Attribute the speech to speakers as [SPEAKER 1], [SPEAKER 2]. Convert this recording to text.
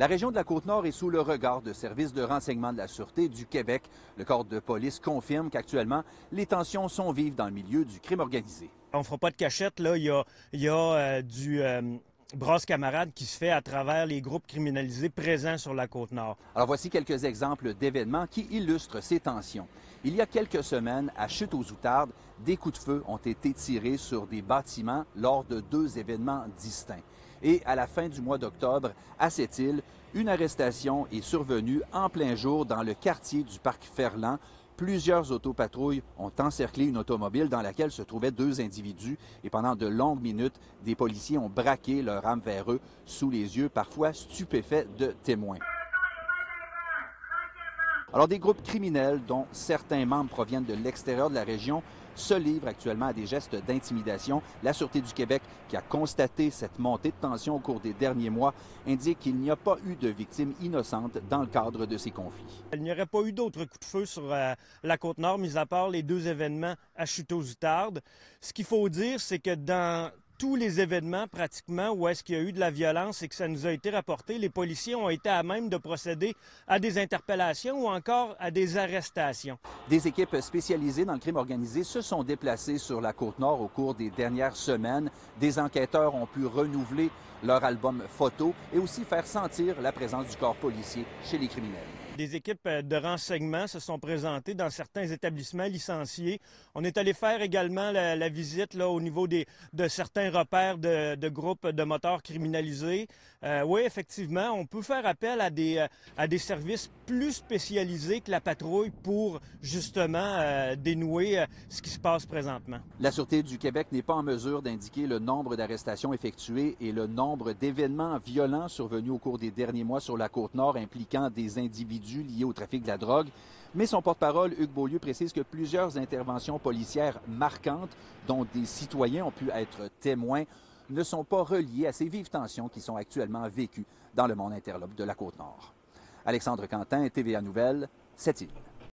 [SPEAKER 1] La région de la Côte-Nord est sous le regard de services de renseignement de la Sûreté du Québec. Le corps de police confirme qu'actuellement, les tensions sont vives dans le milieu du crime organisé.
[SPEAKER 2] On ne fera pas de cachette, là. Il y a, il y a euh, du euh, brosse camarade qui se fait à travers les groupes criminalisés présents sur la Côte-Nord.
[SPEAKER 1] Alors voici quelques exemples d'événements qui illustrent ces tensions. Il y a quelques semaines, à Chute aux Outardes, des coups de feu ont été tirés sur des bâtiments lors de deux événements distincts. Et à la fin du mois d'octobre, à cette île, une arrestation est survenue en plein jour dans le quartier du parc Ferland. Plusieurs autopatrouilles ont encerclé une automobile dans laquelle se trouvaient deux individus et pendant de longues minutes, des policiers ont braqué leur âme vers eux sous les yeux parfois stupéfaits de témoins. Alors, des groupes criminels, dont certains membres proviennent de l'extérieur de la région, se livrent actuellement à des gestes d'intimidation. La Sûreté du Québec, qui a constaté cette montée de tension au cours des derniers mois, indique qu'il n'y a pas eu de victimes innocentes dans le cadre de ces conflits.
[SPEAKER 2] Il n'y aurait pas eu d'autres coups de feu sur euh, la Côte-Nord, mis à part les deux événements à Chute-aux-Outardes. Ce qu'il faut dire, c'est que dans tous les événements pratiquement où est-ce qu'il y a eu de la violence et que ça nous a été rapporté, les policiers ont été à même de procéder à des interpellations ou encore à des arrestations.
[SPEAKER 1] Des équipes spécialisées dans le crime organisé se sont déplacées sur la côte nord au cours des dernières semaines. Des enquêteurs ont pu renouveler leur album photo et aussi faire sentir la présence du corps policier chez les criminels.
[SPEAKER 2] Des équipes euh, de renseignement se sont présentées dans certains établissements licenciés. On est allé faire également la, visite là, au niveau des, de certains repères de, groupes de moteurs criminalisés. Euh, oui, effectivement, on peut faire appel à des, euh, à des services plus spécialisés que la patrouille pour justement dénouer ce qui se passe présentement.
[SPEAKER 1] La Sûreté du Québec n'est pas en mesure d'indiquer le nombre d'arrestations effectuées et le nombre d'événements violents survenus au cours des derniers mois sur la côte nord impliquant des individus liés au trafic de la drogue. Mais son porte-parole, Hugues Beaulieu, précise que plusieurs interventions policières marquantes, dont des citoyens ont pu être témoins, ne sont pas reliées à ces vives tensions qui sont actuellement vécues dans le monde interlope de la Côte-Nord. Alexandre Quentin, TVA Nouvelle, cette.